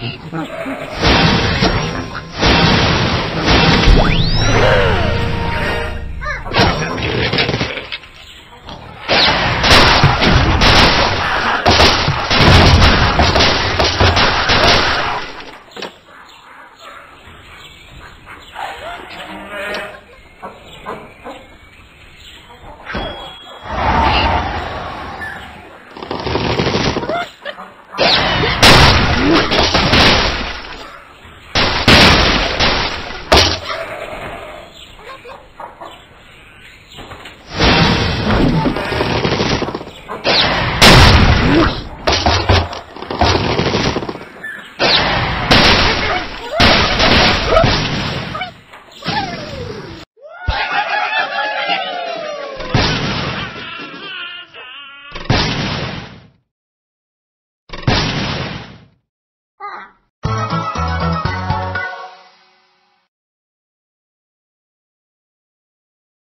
待ってください。